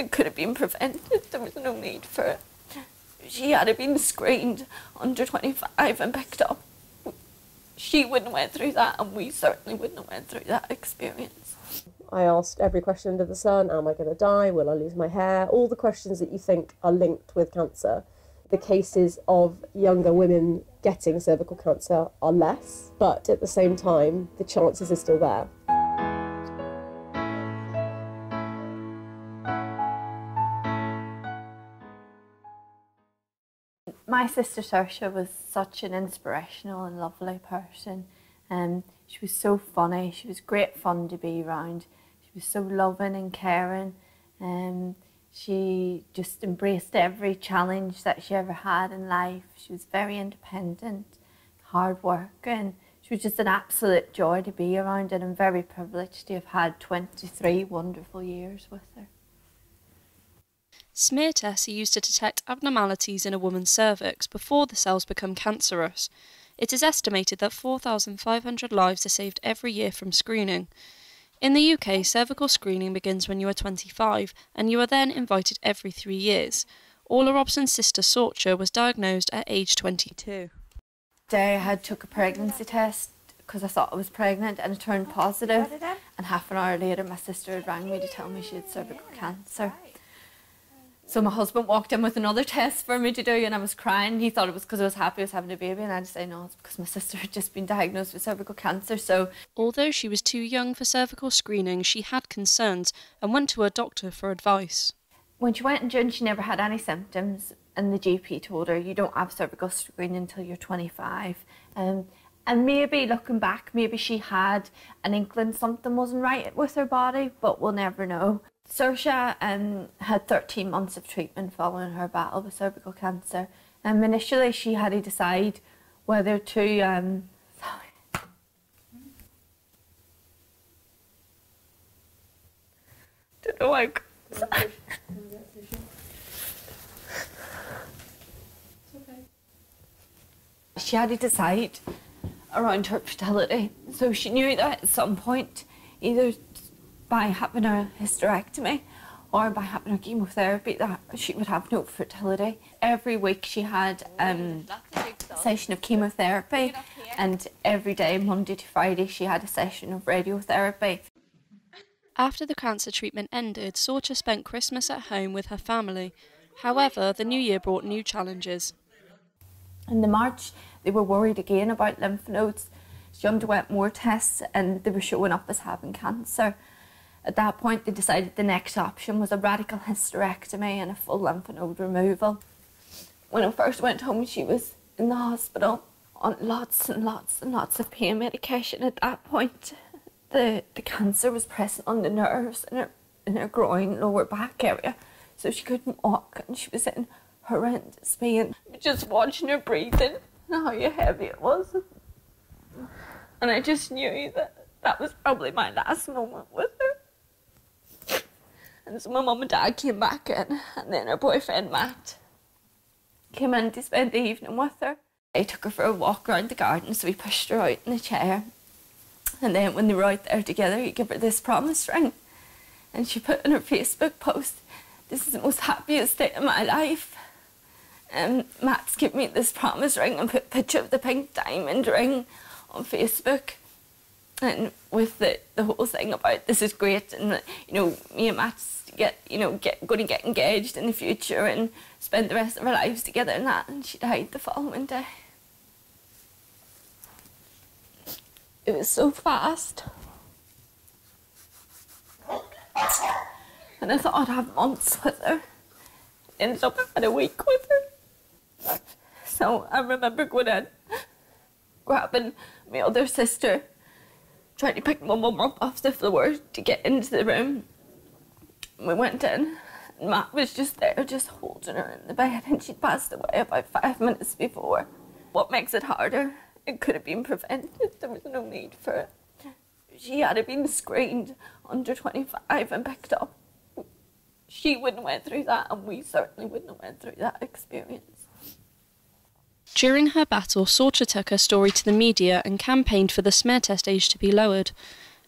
It could have been prevented. There was no need for it. She had been screened under 25 and picked up. She wouldn't have went through that, and we certainly wouldn't have went through that experience. I asked every question under the sun Am I going to die? Will I lose my hair? All the questions that you think are linked with cancer. The cases of younger women getting cervical cancer are less, but at the same time, the chances are still there. My sister Saoirse was such an inspirational and lovely person. Um, she was so funny. She was great fun to be around. She was so loving and caring. Um, she just embraced every challenge that she ever had in life. She was very independent, hard working. She was just an absolute joy to be around, and I'm very privileged to have had 23 wonderful years with her. Smear tests are used to detect abnormalities in a woman's cervix before the cells become cancerous. It is estimated that 4,500 lives are saved every year from screening. In the UK, cervical screening begins when you are 25, and you are then invited every three years. Orla Robson's sister Saoirse was diagnosed at age 22. Day I had took a pregnancy test because I thought I was pregnant and it turned positive. And half an hour later, my sister had rang me to tell me she had cervical cancer. So my husband walked in with another test for me to do, and I was crying. He thought it was because I was happy I was having a baby, and I just say no, it's because my sister had just been diagnosed with cervical cancer. So, although she was too young for cervical screening, she had concerns and went to her doctor for advice. When she went in June, she never had any symptoms, and the GP told her you don't have cervical screening until you're 25. Um, and maybe looking back, maybe she had an inkling something wasn't right with her body, but we'll never know. Saoirse um, had 13 months of treatment following her battle with cervical cancer. Um, initially, she had to decide whether to. Um. Don't know why. She had to decide around her fertility. So she knew that at some point, either by having a hysterectomy or by having a chemotherapy that she would have no fertility. Every week she had um, a session of chemotherapy and every day, Monday to Friday, she had a session of radiotherapy. After the cancer treatment ended, Saoirse spent Christmas at home with her family. However, the new year brought new challenges. In the March, they were worried again about lymph nodes. She underwent more tests and they were showing up as having cancer. At that point, they decided the next option was a radical hysterectomy and a full lymph node removal. When I first went home, she was in the hospital on lots and lots and lots of pain medication. At that point, the, the cancer was pressing on the nerves in her, in her groin, lower back area, so she couldn't walk and she was in horrendous pain. Just watching her breathing and how heavy it was. And I just knew that that was probably my last moment with her. And so my mum and dad came back in, and then her boyfriend Matt came in to spend the evening with her. I took her for a walk around the garden, so we pushed her out in a chair. And then when they were out there together, he gave her this promise ring. And she put in her Facebook post, This is the most happiest day of my life. And Matt's given me this promise ring and put a picture of the pink diamond ring on Facebook and with the, the whole thing about this is great and you know me and Matt's get you know get going to get engaged in the future and spend the rest of our lives together and that and she died the following day. It was so fast. And I thought I'd have months with her. Ended up having a week with her. So I remember going in, grabbing my other sister trying to pick my mum up off the floor to get into the room. We went in, and Matt was just there, just holding her in the bed, and she'd passed away about five minutes before. What makes it harder? It could have been prevented. There was no need for it. She had been screened under 25 and picked up. She wouldn't have went through that, and we certainly wouldn't have went through that experience. During her battle, Sorcha took her story to the media and campaigned for the smear test age to be lowered.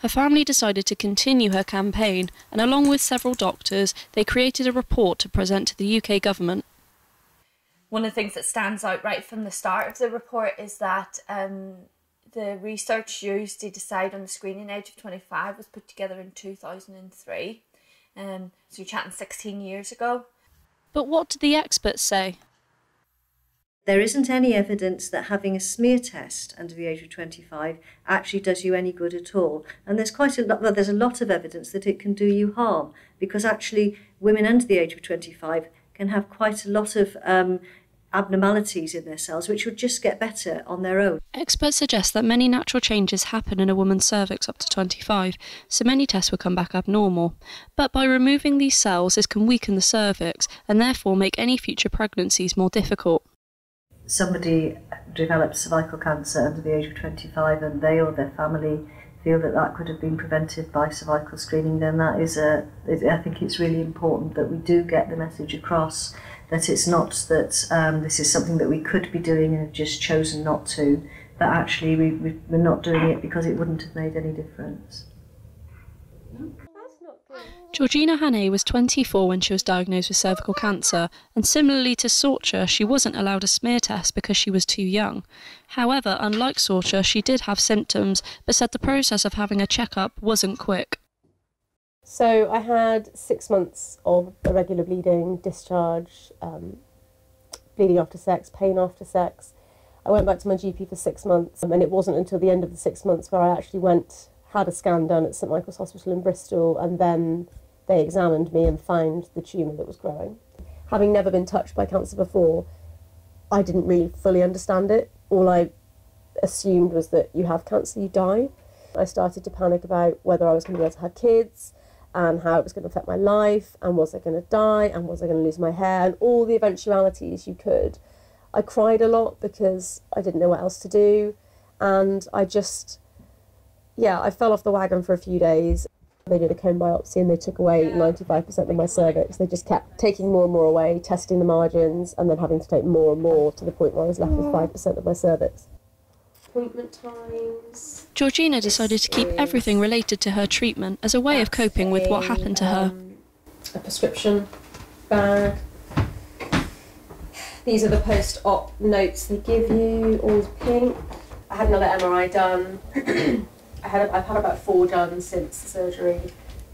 Her family decided to continue her campaign, and along with several doctors, they created a report to present to the UK government. One of the things that stands out right from the start of the report is that um, the research used to decide on the screening age of 25 was put together in 2003. Um, so you're chatting 16 years ago. But what did the experts say? There isn't any evidence that having a smear test under the age of 25 actually does you any good at all. And there's quite a lot, well, there's a lot of evidence that it can do you harm because actually women under the age of 25 can have quite a lot of um, abnormalities in their cells which would just get better on their own. Experts suggest that many natural changes happen in a woman's cervix up to 25, so many tests will come back abnormal. But by removing these cells, this can weaken the cervix and therefore make any future pregnancies more difficult somebody develops cervical cancer under the age of 25 and they or their family feel that that could have been prevented by cervical screening, then that is a, I think it's really important that we do get the message across that it's not that um, this is something that we could be doing and have just chosen not to, but actually we, we, we're not doing it because it wouldn't have made any difference. Georgina Hannay was 24 when she was diagnosed with cervical cancer, and similarly to Sorcha, she wasn't allowed a smear test because she was too young. However, unlike Sorcha, she did have symptoms, but said the process of having a checkup wasn't quick. So I had six months of irregular bleeding, discharge, um, bleeding after sex, pain after sex. I went back to my GP for six months, and it wasn't until the end of the six months where I actually went, had a scan done at St Michael's Hospital in Bristol, and then they examined me and found the tumour that was growing. Having never been touched by cancer before, I didn't really fully understand it. All I assumed was that you have cancer, you die. I started to panic about whether I was going to be able to have kids and how it was going to affect my life and was I going to die and was I going to lose my hair and all the eventualities you could. I cried a lot because I didn't know what else to do and I just, yeah, I fell off the wagon for a few days. They did a cone biopsy and they took away 95% of my cervix. They just kept taking more and more away, testing the margins, and then having to take more and more to the point where I was left with 5% of my cervix. Appointment times. Georgina decided to keep everything related to her treatment as a way of coping with what happened to her. Um, a prescription bag. These are the post op notes they give you, all pink. I had another MRI done. Had I've had about four done since the surgery,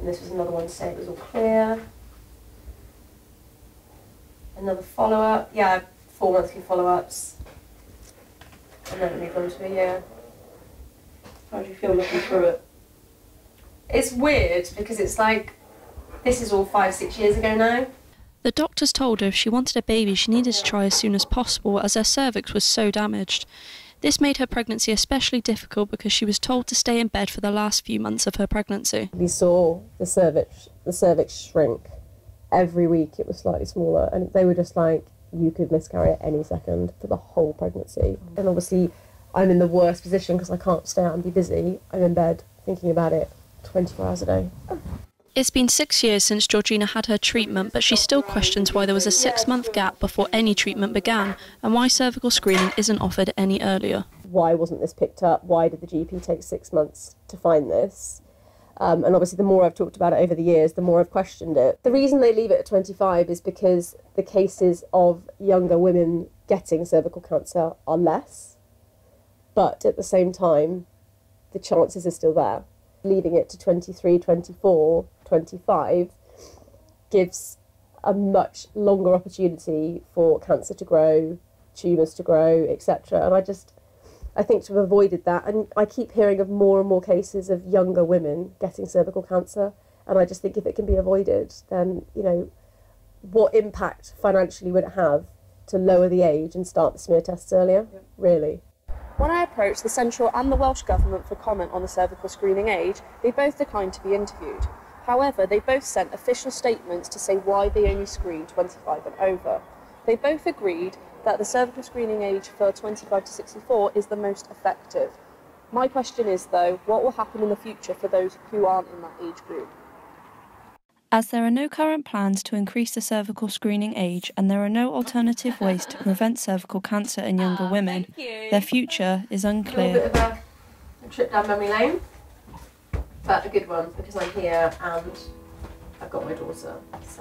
and this was another one to say it was all clear. Another follow up, yeah, four monthly follow ups, and then moved on to a year. How do you feel looking through it? It's weird because it's like this is all five six years ago now. The doctors told her if she wanted a baby, she needed to try as soon as possible as her cervix was so damaged. This made her pregnancy especially difficult because she was told to stay in bed for the last few months of her pregnancy. We saw the cervix, the cervix shrink every week. It was slightly smaller, and they were just like, you could miscarry at any second for the whole pregnancy. And obviously, I'm in the worst position because I can't stay out and be busy. I'm in bed thinking about it 24 hours a day. It's been six years since Georgina had her treatment, but she still questions why there was a six month gap before any treatment began and why cervical screening isn't offered any earlier. Why wasn't this picked up? Why did the GP take six months to find this? Um, and obviously, the more I've talked about it over the years, the more I've questioned it. The reason they leave it at 25 is because the cases of younger women getting cervical cancer are less. But at the same time, the chances are still there. Leaving it to 23, 24 25 gives a much longer opportunity for cancer to grow, tumours to grow, etc. And I just, I think to have avoided that, and I keep hearing of more and more cases of younger women getting cervical cancer, and I just think if it can be avoided, then you know, what impact financially would it have to lower the age and start the smear tests earlier? Yeah. Really. When I approached the central and the Welsh Government for comment on the cervical screening age, they both declined to be interviewed. However, they both sent official statements to say why they only screen 25 and over. They both agreed that the cervical screening age for 25 to 64 is the most effective. My question is, though, what will happen in the future for those who aren't in that age group? As there are no current plans to increase the cervical screening age and there are no alternative ways to prevent cervical cancer in younger oh, women, their future is unclear. A, a trip down memory lane. But a good one because I'm here and I've got my daughter. So that's.